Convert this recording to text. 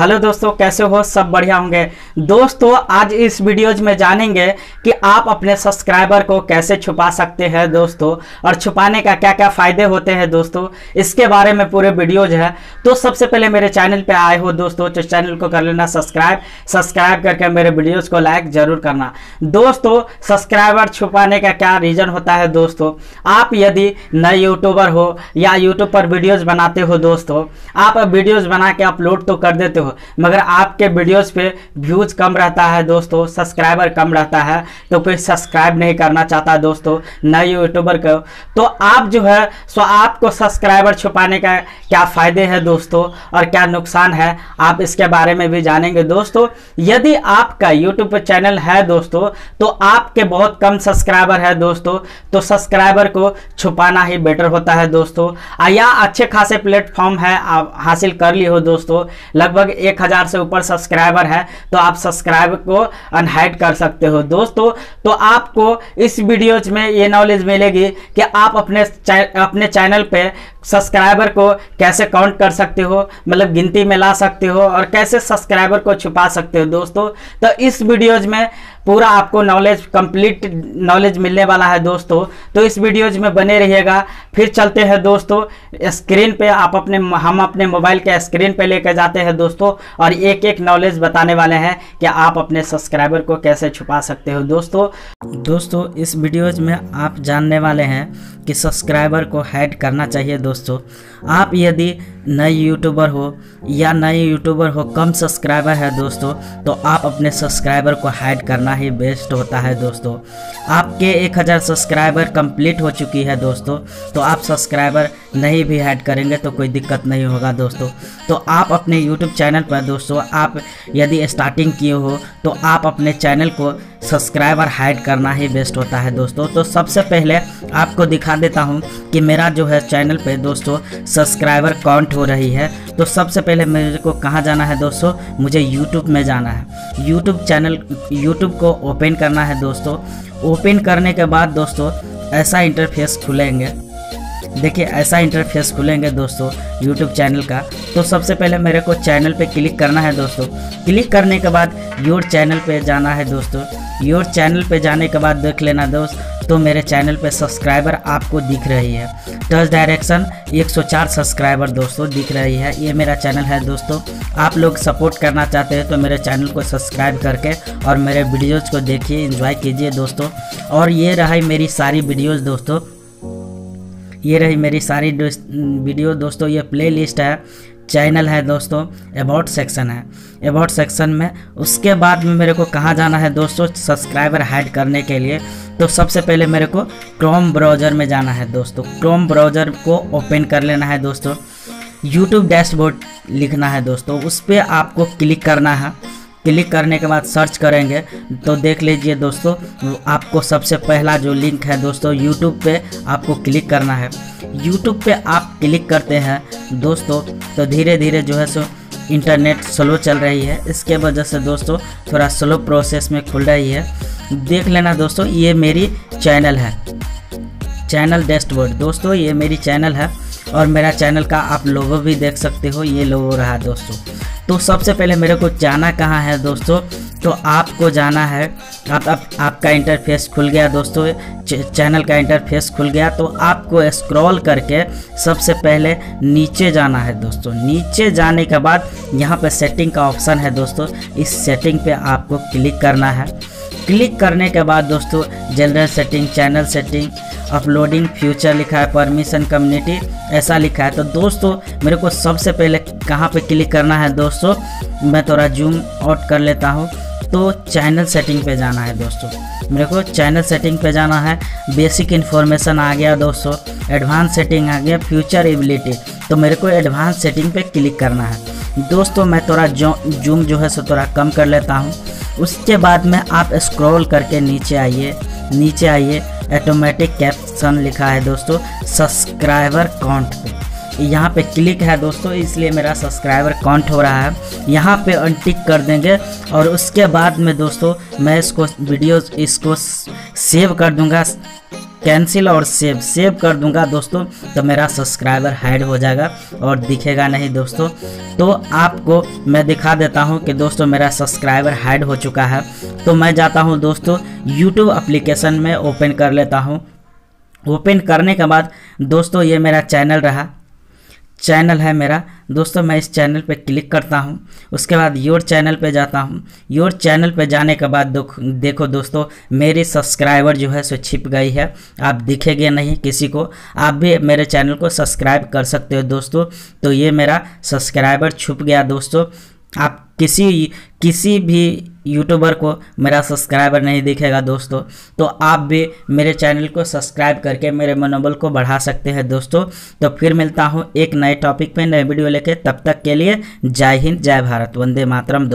Hello दोस्तों, कैसे हो? सब बढ़िया होंगे। दोस्तों, आज इस वीडियोज़ में जानेंगे कि आप अपने सब्सक्राइबर को कैसे छुपा सकते हैं दोस्तों, और छुपाने का क्या क्या फ़ायदे होते हैं दोस्तों, इसके बारे में पूरे वीडियोज़ है। तो सबसे पहले मेरे चैनल पे आए हो दोस्तों तो चैनल को कर लेना सब्सक्राइब। सब्सक्राइब करके मेरे वीडियोज़ को लाइक ज़रूर करना। दोस्तों, सब्सक्राइबर छुपाने का क्या रीज़न होता है दोस्तों? आप यदि नए यूट्यूबर हो या यूट्यूब पर वीडियोज़ बनाते हो दोस्तों, आप वीडियोज़ बना के अपलोड तो कर देते हो मगर आपके वीडियोस पे व्यूज़ कम रहता है दोस्तों सब्सक्राइबर कम रहता है तो कोई सब्सक्राइब नहीं करना चाहता दोस्तों, नए यूट्यूबर को। तो आप जो है सो आपको सब्सक्राइबर छुपाने का क्या फ़ायदे हैं दोस्तों और क्या नुकसान है, आप इसके बारे में भी जानेंगे दोस्तों। यदि आपका यूट्यूब चैनल है दोस्तों तो आपके बहुत कम सब्सक्राइबर है दोस्तों तो सब्सक्राइबर को छुपाना ही बेटर होता है दोस्तों। या अच्छे खासे प्लेटफॉर्म है, आप हासिल कर ली हो दोस्तों, लगभग एक हज़ार से ऊपर सब्सक्राइबर है तो आप सब्सक्राइब को अनहाइड कर सकते हो। दोस्तों तो आपको इस वीडियोज़ में ये नॉलेज मिलेगी कि आप अपने अपने चैनल पे सब्सक्राइबर को कैसे काउंट कर सकते हो मतलब गिनती में ला सकते हो और कैसे सब्सक्राइबर को छुपा सकते हो। दोस्तों तो इस वीडियोज़ में पूरा आपको नॉलेज कंप्लीट नॉलेज मिलने वाला है दोस्तों। तो इस वीडियोज़ में बने रहिएगा। फिर चलते हैं दोस्तों स्क्रीन पे आप अपने, हम अपने मोबाइल के स्क्रीन पे लेकर जाते हैं दोस्तों, और एक एक नॉलेज बताने वाले हैं कि आप अपने सब्सक्राइबर को कैसे छुपा सकते हो दोस्तों। दोस्तों, इस वीडियोज़ में आप जानने वाले हैं कि सब्सक्राइबर को हैड करना चाहिए दोस्तों। आप यदि नए यूट्यूबर हो या नए यूट्यूबर हो, कम सब्सक्राइबर है दोस्तों तो आप अपने सब्सक्राइबर को हैड करना ही बेस्ट होता है दोस्तों। आपके 1000 सब्सक्राइबर कंप्लीट हो चुकी है दोस्तों तो आप सब्सक्राइबर नहीं भी ऐड करेंगे तो कोई दिक्कत नहीं होगा दोस्तों। तो आप अपने यूट्यूब चैनल पर दोस्तों, आप यदि स्टार्टिंग किए हो तो आप अपने चैनल को सब्सक्राइबर हाइड करना ही बेस्ट होता है दोस्तों। तो सबसे पहले आपको दिखा देता हूँ कि मेरा जो है चैनल पे दोस्तों सब्सक्राइबर काउंट हो रही है। तो सबसे पहले मेरे को कहाँ जाना है दोस्तों? मुझे यूट्यूब में जाना है। यूट्यूब चैनल यूट्यूब को ओपन करना है दोस्तों। ओपन करने के बाद दोस्तों ऐसा इंटरफेस खुलेंगे। देखिए, ऐसा इंटरफेस खुलेंगे दोस्तों यूट्यूब चैनल का। तो सबसे पहले मेरे को चैनल पे क्लिक करना है दोस्तों। क्लिक करने के बाद योर चैनल पे जाना है दोस्तों। योर चैनल पे जाने के बाद देख लेना दोस्त तो मेरे चैनल पे सब्सक्राइबर आपको दिख रही है। टच डायरेक्शन 104 सब्सक्राइबर दोस्तों दिख रही है। ये मेरा चैनल है दोस्तों। आप लोग सपोर्ट करना चाहते हैं तो मेरे चैनल को सब्सक्राइब करके और मेरे वीडियोज़ को देखिए इंजॉय कीजिए दोस्तों। और ये रहा मेरी सारी वीडियोज़ दोस्तों। ये रही मेरी सारी वीडियो। दोस्तों, ये प्ले लिस्ट है चैनल है दोस्तों अबाउट सेक्शन है। अबाउट सेक्शन में, उसके बाद में मेरे को कहाँ जाना है दोस्तों सब्सक्राइबर हाइड करने के लिए। तो सबसे पहले मेरे को क्रोम ब्राउज़र में जाना है दोस्तों। क्रोम ब्राउज़र को ओपन कर लेना है दोस्तों। यूट्यूब डैशबोर्ड लिखना है दोस्तों। उस पर आपको क्लिक करना है। क्लिक करने के बाद सर्च करेंगे तो देख लीजिए दोस्तों, आपको सबसे पहला जो लिंक है दोस्तों यूट्यूब पे आपको क्लिक करना है। यूट्यूब पे आप क्लिक करते हैं, दोस्तों तो धीरे धीरे जो है सो, इंटरनेट स्लो चल रही है। इसके वजह से दोस्तों, थोड़ा स्लो प्रोसेस में खुल रही है। देख लेना दोस्तों, ये मेरी चैनल है। चैनल डैशबोर्ड दोस्तों, ये मेरी चैनल है, और मेरा चैनल का आप लोगो भी देख सकते हो, ये लोगो रहा दोस्तों। तो सबसे पहले मेरे को जाना कहाँ है दोस्तों? तो आपको जाना है। आप, आप आपका इंटरफेस खुल गया दोस्तों। चैनल का इंटरफेस खुल गया। तो आपको स्क्रॉल करके सबसे पहले नीचे जाना है दोस्तों। नीचे जाने के बाद यहाँ पे सेटिंग का ऑप्शन है दोस्तों। इस सेटिंग पे आपको क्लिक करना है। क्लिक करने के बाद दोस्तों general setting channel setting uploading future लिखा है परमिशन कम्युनिटी ऐसा लिखा है। तो दोस्तों मेरे को सबसे पहले कहाँ पे क्लिक करना है दोस्तों, मैं थोड़ा जूम आउट कर लेता हूँ। तो चैनल सेटिंग पे जाना है दोस्तों। मेरे को चैनल सेटिंग पे जाना है। बेसिक इन्फॉर्मेशन आ गया दोस्तों। एडवांस सेटिंग आ गया फ्यूचर एबिलिटी तो मेरे को एडवांस सेटिंग पे क्लिक करना है। दोस्तों, मैं थोड़ा जूम जो है सो थोड़ा कम कर लेता हूँ। उसके बाद में आप स्क्रॉल करके नीचे आइए। नीचे आइए। ऑटोमेटिक कैप्शन लिखा है दोस्तों। सब्सक्राइबर काउंट पे। यहाँ पे क्लिक है दोस्तों, इसलिए मेरा सब्सक्राइबर काउंट हो रहा है। यहाँ पे अनटिक कर देंगे और उसके बाद में दोस्तों, मैं इसको वीडियो इसको सेव कर दूँगा। कैंसिल और सेव सेव कर दूँगा दोस्तों तो मेरा सब्सक्राइबर हाइड हो जाएगा और दिखेगा नहीं दोस्तों। तो आपको मैं दिखा देता हूँ कि दोस्तों, मेरा सब्सक्राइबर हाइड हो चुका है। तो मैं जाता हूँ दोस्तों यूट्यूब एप्लीकेशन में ओपन कर लेता हूँ। ओपन करने के बाद दोस्तों, ये मेरा चैनल रहा। चैनल है मेरा। दोस्तों, मैं इस चैनल पे क्लिक करता हूँ। उसके बाद योर चैनल पे जाता हूँ। योर चैनल पे जाने के बाद देखो दोस्तों, मेरी सब्सक्राइबर जो है सो छिप गई है। आप दिखेंगे नहीं किसी को। आप भी मेरे चैनल को सब्सक्राइब कर सकते हो दोस्तों। तो ये मेरा सब्सक्राइबर छुप गया दोस्तों। आप किसी किसी भी यूट्यूबर को मेरा सब्सक्राइबर नहीं दिखेगा दोस्तों तो आप भी मेरे चैनल को सब्सक्राइब करके मेरे मनोबल को बढ़ा सकते हैं दोस्तों। तो फिर मिलता हूँ एक नए टॉपिक पे नए वीडियो लेके, तब तक के लिए जय हिंद, जय भारत, वंदे मातरम